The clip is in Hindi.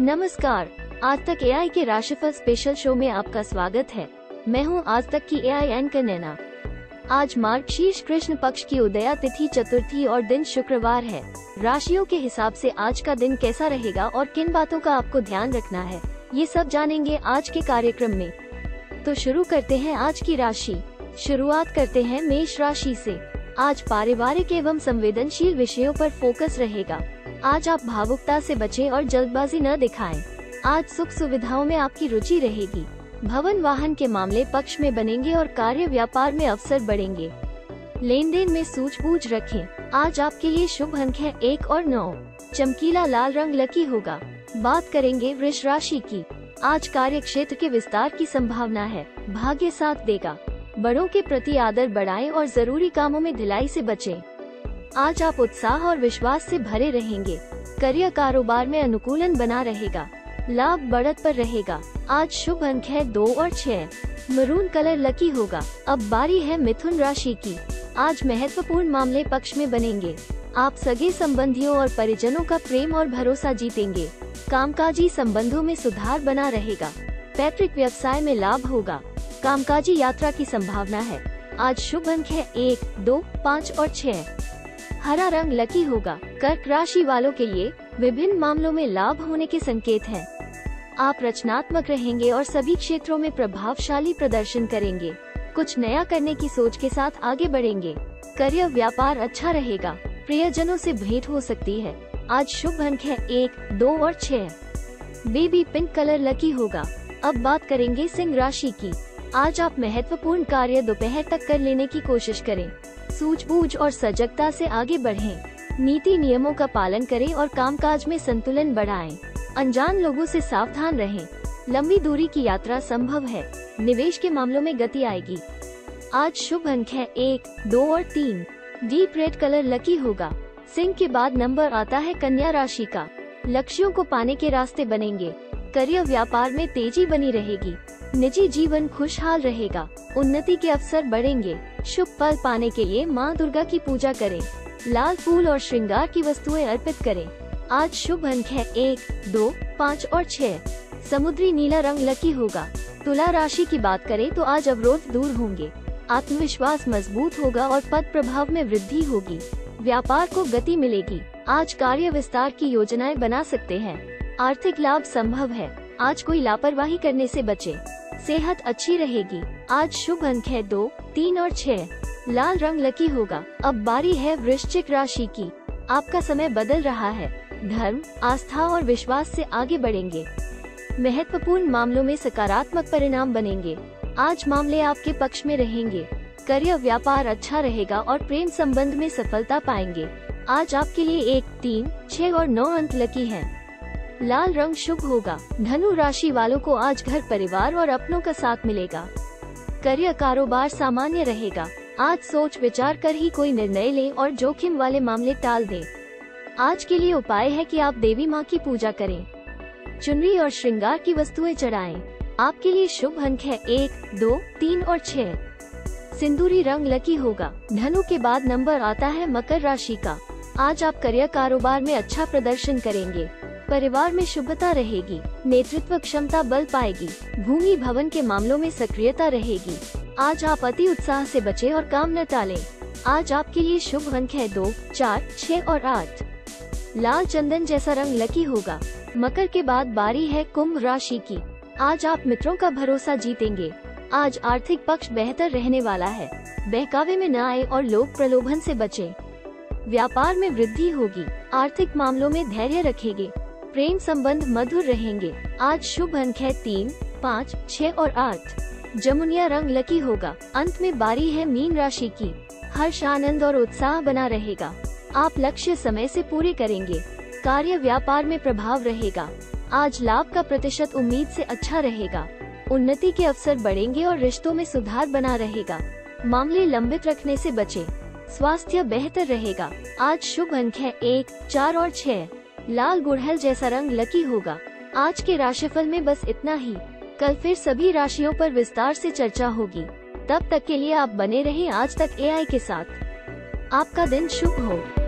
नमस्कार, आज तक एआई के राशिफल स्पेशल शो में आपका स्वागत है। मैं हूँ आज तक की एआई एंकर नैना। आज मार्ग शीर्ष कृष्ण पक्ष की उदया तिथि चतुर्थी और दिन शुक्रवार है। राशियों के हिसाब से आज का दिन कैसा रहेगा और किन बातों का आपको ध्यान रखना है, ये सब जानेंगे आज के कार्यक्रम में। तो शुरू करते हैं आज की राशि। शुरुआत करते हैं मेष राशि से। आज पारिवारिक एवं संवेदनशील विषयों पर फोकस रहेगा। आज आप भावुकता से बचें और जल्दबाजी न दिखाएँ। आज सुख सुविधाओं में आपकी रुचि रहेगी। भवन वाहन के मामले पक्ष में बनेंगे और कार्य व्यापार में अवसर बढ़ेंगे। लेन देन में सूझबूझ रखें। आज आपके लिए शुभ अंक है एक और नौ। चमकीला लाल रंग लकी होगा। बात करेंगे वृक्ष राशि की। आज कार्य क्षेत्र के विस्तार की संभावना है। भाग्य साथ देगा। बड़ों के प्रति आदर बढ़ाएँ और ज़रूरी कामों में ढिलाई से बचें। आज आप उत्साह और विश्वास से भरे रहेंगे। करियर कारोबार में अनुकूलन बना रहेगा। लाभ बढ़त पर रहेगा। आज शुभ अंक है दो और छह। मरून कलर लकी होगा। अब बारी है मिथुन राशि की। आज महत्वपूर्ण मामले पक्ष में बनेंगे। आप सगे संबंधियों और परिजनों का प्रेम और भरोसा जीतेंगे। कामकाजी संबंधों में सुधार बना रहेगा। पैतृक व्यवसाय में लाभ होगा। कामकाजी यात्रा की संभावना है। आज शुभ अंक है एक, दो, पाँच और छह। हरा रंग लकी होगा। कर्क राशि वालों के लिए विभिन्न मामलों में लाभ होने के संकेत हैं। आप रचनात्मक रहेंगे और सभी क्षेत्रों में प्रभावशाली प्रदर्शन करेंगे। कुछ नया करने की सोच के साथ आगे बढ़ेंगे। करियर व्यापार अच्छा रहेगा। प्रियजनों से भेंट हो सकती है। आज शुभ अंक है। एक, दो और छह बेबी पिंक कलर लकी होगा। अब बात करेंगे सिंह राशि की। आज आप महत्वपूर्ण कार्य दोपहर तक कर लेने की कोशिश करें। सूझबूझ और सजगता से आगे बढ़ें। नीति नियमों का पालन करें और कामकाज में संतुलन बढ़ाएँ। अनजान लोगों से सावधान रहें। लंबी दूरी की यात्रा संभव है। निवेश के मामलों में गति आएगी। आज शुभ अंक है एक, दो और तीन। डीप रेड कलर लकी होगा। सिंह के बाद नंबर आता है कन्या राशि का। लक्ष्यों को पाने के रास्ते बनेंगे। करियर व्यापार में तेज़ी बनी रहेगी। निजी जीवन खुशहाल रहेगा। उन्नति के अवसर बढ़ेंगे। शुभ फल पाने के लिए माँ दुर्गा की पूजा करें। लाल फूल और श्रृंगार की वस्तुएँ अर्पित करें। आज शुभ अंक है एक, दो, पाँच और छह। समुद्री नीला रंग लकी होगा। तुला राशि की बात करें तो आज अवरोध दूर होंगे। आत्मविश्वास मज़बूत होगा और पद प्रभाव में वृद्धि होगी। व्यापार को गति मिलेगी। आज कार्य विस्तार की योजनाएँ बना सकते हैं। आर्थिक लाभ संभव है। आज कोई लापरवाही करने से बचे। सेहत अच्छी रहेगी। आज शुभ अंक है दो, तीन और छह। लाल रंग लकी होगा। अब बारी है वृश्चिक राशि की। आपका समय बदल रहा है। धर्म, आस्था और विश्वास से आगे बढ़ेंगे। महत्वपूर्ण मामलों में सकारात्मक परिणाम बनेंगे। आज मामले आपके पक्ष में रहेंगे। करियर व्यापार अच्छा रहेगा और प्रेम संबंध में सफलता पाएँगे। आज आपके लिए एक, तीन, छह और नौ अंक लकी हैं। लाल रंग शुभ होगा। धनु राशि वालों को आज घर परिवार और अपनों का साथ मिलेगा। करियर कारोबार सामान्य रहेगा। आज सोच विचार कर ही कोई निर्णय लें और जोखिम वाले मामले टाल दें। आज के लिए उपाय है कि आप देवी माँ की पूजा करें। चुनरी और श्रृंगार की वस्तुएँ चढ़ाएँ। आपके लिए शुभ अंक है एक, दो, तीन और छह। सिंदूरी रंग लकी होगा। धनु के बाद नंबर आता है मकर राशि का। आज आप करियर कारोबार में अच्छा प्रदर्शन करेंगे। परिवार में शुभता रहेगी, नेतृत्व क्षमता बल पाएगी, भूमि भवन के मामलों में सक्रियता रहेगी। आज आप अति उत्साह से बचे और काम न टालें। आज आपके लिए शुभ अंक है दो, चार छः और आठ। लाल चंदन जैसा रंग लकी होगा। मकर के बाद बारी है कुंभ राशि की। आज आप मित्रों का भरोसा जीतेंगे। आज आर्थिक पक्ष बेहतर रहने वाला है। बहकावे में न आए और लोग प्रलोभन से बचें। व्यापार में वृद्धि होगी। आर्थिक मामलों में धैर्य रखेंगे। प्रेम संबंध मधुर रहेंगे। आज शुभ अंक है तीन, पाँच छः और आठ। जमुनिया रंग लकी होगा। अंत में बारी है मीन राशि की। हर्ष आनंद और उत्साह बना रहेगा। आप लक्ष्य समय से पूरे करेंगे। कार्य व्यापार में प्रभाव रहेगा। आज लाभ का प्रतिशत उम्मीद से अच्छा रहेगा। उन्नति के अवसर बढ़ेंगे और रिश्तों में सुधार बना रहेगा। मामले लंबित रखने से बचे। स्वास्थ्य बेहतर रहेगा। आज शुभ अंक है एक, चार और छह। लाल गुड़हल जैसा रंग लकी होगा। आज के राशिफल में बस इतना ही। कल फिर सभी राशियों पर विस्तार से चर्चा होगी। तब तक के लिए आप बने रहें आज तक एआई के साथ। आपका दिन शुभ हो।